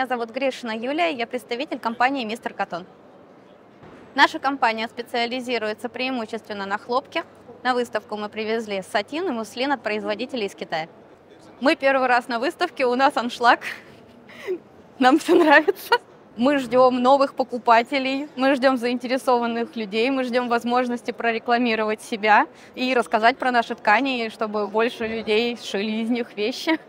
Меня зовут Гришина Юлия, я представитель компании «Мистер Катон». Наша компания специализируется преимущественно на хлопке. На выставку мы привезли сатин и муслин от производителей из Китая. Мы первый раз на выставке, у нас аншлаг. Нам все нравится. Мы ждем новых покупателей, мы ждем заинтересованных людей, мы ждем возможности прорекламировать себя и рассказать про наши ткани, чтобы больше людей шили из них вещи.